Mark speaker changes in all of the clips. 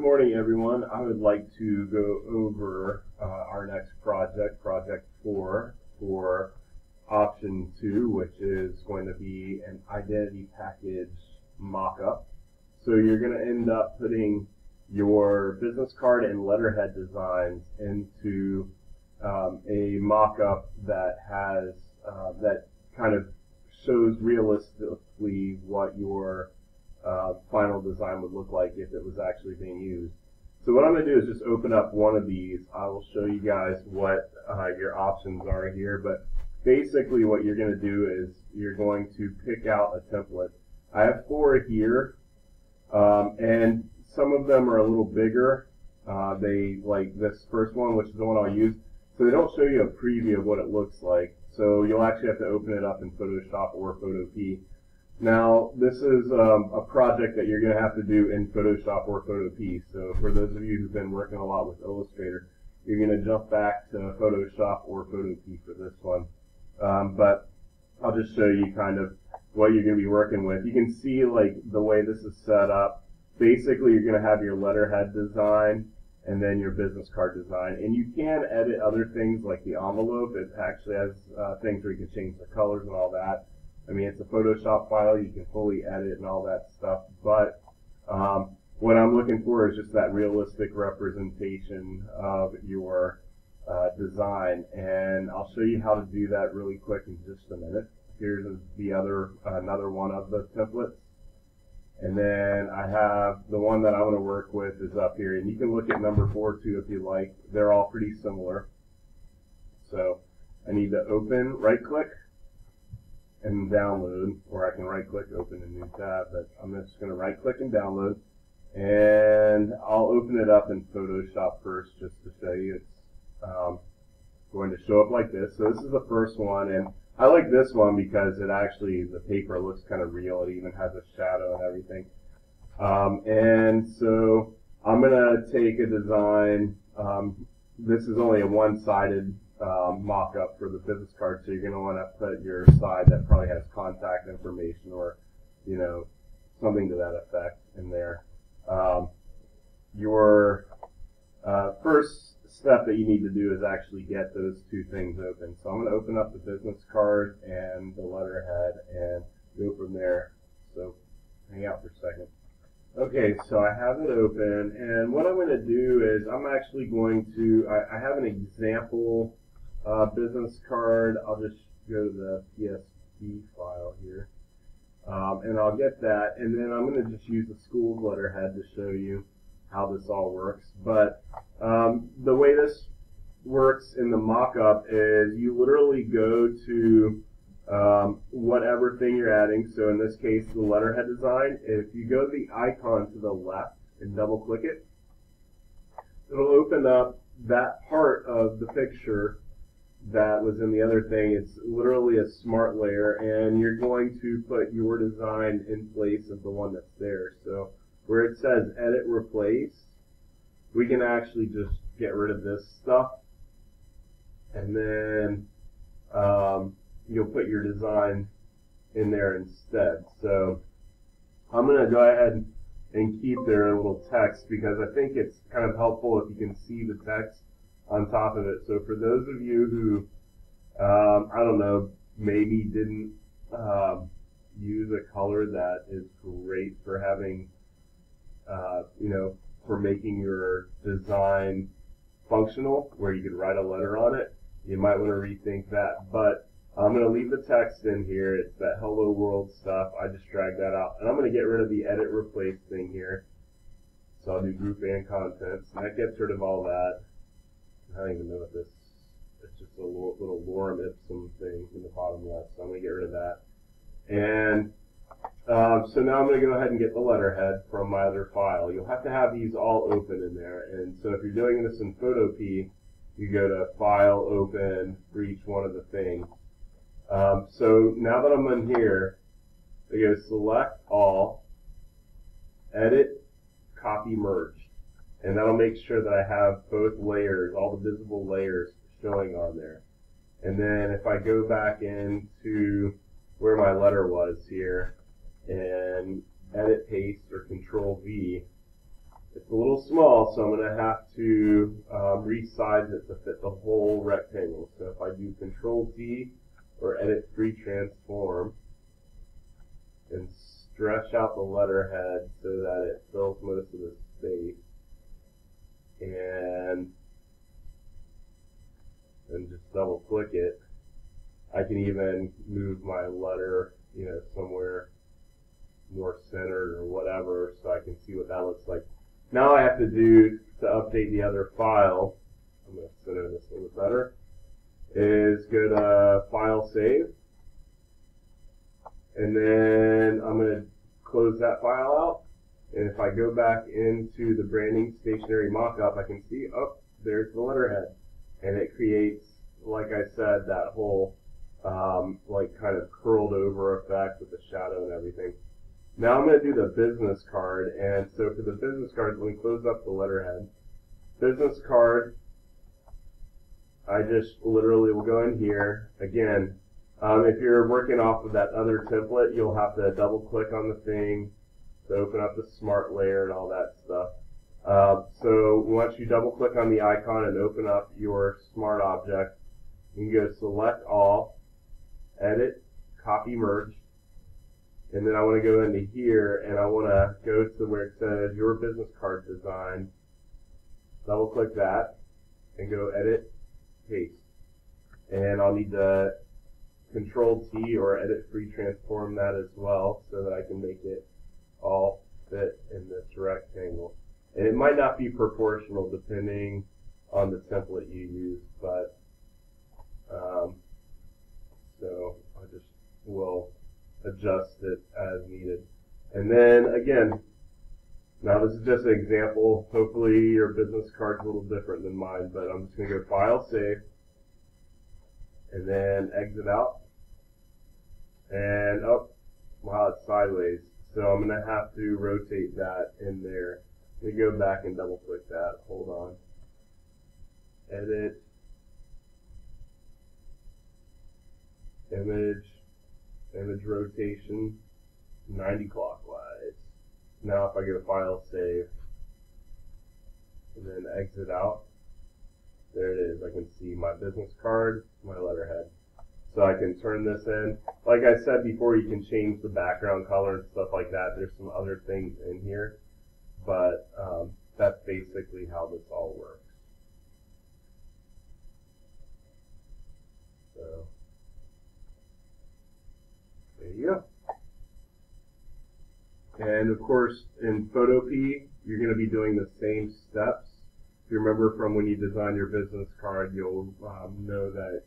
Speaker 1: Good morning, everyone. I would like to go over uh, our next project, Project 4, for option 2, which is going to be an identity package mock-up. So you're going to end up putting your business card and letterhead designs into um, a mock-up that has uh, that kind of shows realistically what your uh, final design would look like if it was actually being used. So what I'm going to do is just open up one of these. I will show you guys what uh, your options are here, but basically what you're going to do is you're going to pick out a template. I have four here, um, and some of them are a little bigger. Uh, they like this first one, which is the one I'll use. So they don't show you a preview of what it looks like. So you'll actually have to open it up in Photoshop or Photopea. Now, this is um, a project that you're going to have to do in Photoshop or Photopea. So for those of you who've been working a lot with Illustrator, you're going to jump back to Photoshop or Photopea for this one. Um, but I'll just show you kind of what you're going to be working with. You can see like the way this is set up. Basically, you're going to have your letterhead design and then your business card design. And you can edit other things like the envelope. It actually has uh, things where you can change the colors and all that. I mean, it's a Photoshop file. You can fully edit and all that stuff. But um, what I'm looking for is just that realistic representation of your uh, design. And I'll show you how to do that really quick in just a minute. Here's the other, another one of the templates. And then I have the one that I'm going to work with is up here. And you can look at number four too if you like. They're all pretty similar. So I need to open, right click, and download, or I can right click, open a new tab, but I'm just going to right click and download. And I'll open it up in Photoshop first just to show you. It's um, going to show up like this. So this is the first one, and I like this one because it actually, the paper looks kind of real. It even has a shadow and everything. Um, and so I'm going to take a design. Um, this is only a one-sided um, mock-up for the business card, so you're going to want to put your side that probably has contact information or, you know, something to that effect in there. Um, your uh, first step that you need to do is actually get those two things open. So I'm going to open up the business card and the letterhead and go from there. So hang out for a second. Okay, so I have it open, and what I'm going to do is I'm actually going to, I, I have an example uh, business card. I'll just go to the PSB file here. Um, and I'll get that, and then I'm going to just use the school's letterhead to show you how this all works. But um, the way this works in the mock-up is you literally go to um, whatever thing you're adding. So in this case, the letterhead design. If you go to the icon to the left and double click it, it'll open up that part of the picture that was in the other thing. It's literally a smart layer, and you're going to put your design in place of the one that's there. So where it says edit replace, we can actually just get rid of this stuff, and then um, you'll put your design in there instead. So I'm going to go ahead and keep their little text because I think it's kind of helpful if you can see the text on top of it. So for those of you who, um, I don't know, maybe didn't um, use a color that is great for having, uh, you know, for making your design functional, where you could write a letter on it, you might want to rethink that. But I'm going to leave the text in here. It's that hello world stuff. I just dragged that out. And I'm going to get rid of the edit replace thing here. So I'll do group and contents. And that gets rid of all that. I don't even know what this, it's just a little, little lorem ipsum thing in the bottom left, so I'm going to get rid of that. And um, so now I'm going to go ahead and get the letterhead from my other file. You'll have to have these all open in there. And so if you're doing this in Photopea, you go to File, Open for each one of the things. Um, so now that I'm in here, I go Select All, Edit, Copy, Merge and that'll make sure that I have both layers, all the visible layers showing on there. And then if I go back into where my letter was here and edit paste or control V, it's a little small, so I'm going to have to um, resize it to fit the whole rectangle. So if I do Control T or Edit Free Transform and stretch out the letterhead so that it fills most of the space, and just double click it, I can even move my letter, you know, somewhere more centered or whatever so I can see what that looks like. Now I have to do to update the other file, I'm going to center this a little better, is go to File Save. And then I'm going to close that file out. And if I go back into the branding stationery mockup, I can see, oh, there's the letterhead. And it creates, like I said, that whole um, like kind of curled over effect with the shadow and everything. Now I'm going to do the business card, and so for the business card, let me close up the letterhead. Business card, I just literally will go in here. Again, um, if you're working off of that other template, you'll have to double click on the thing to open up the smart layer and all that stuff. Uh, so once you double click on the icon and open up your smart object, you can go select all, edit, copy merge, and then I want to go into here and I want to go to where it says your business card design. Double click that and go edit, paste. And I'll need to control T or edit free transform that as well so that I can make it all fit in this rectangle. And it might not be proportional depending on the template you use, but um, so I just will adjust it as needed. And then again, now this is just an example. Hopefully your business card's a little different than mine, but I'm just going to go File, Save, and then exit out. And oh, wow, it's sideways. So I'm going to have to rotate that in there. Let me go back and double click that. Hold on. Edit. Image image rotation 90 clockwise. Now if I go file save and then exit out, there it is. I can see my business card, my letterhead. So I can turn this in. Like I said before, you can change the background color and stuff like that. There's some other things in here, but um, that's basically how this all works. So. There you go. And of course, in Photopea, you're going to be doing the same steps. If you remember from when you design your business card, you'll um, know that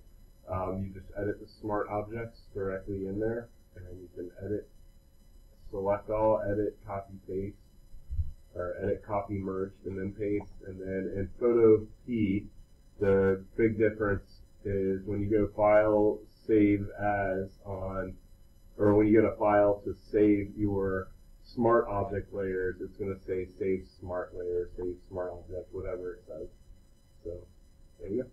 Speaker 1: um, you just edit the smart objects directly in there, and you can edit, select all, edit, copy, paste, or edit, copy, merge, and then paste. And then in Photopea, the big difference is when you go File, Save As on or when you get a file to save your smart object layers, it's going to say save smart layer, save smart object, whatever it says. So there you go.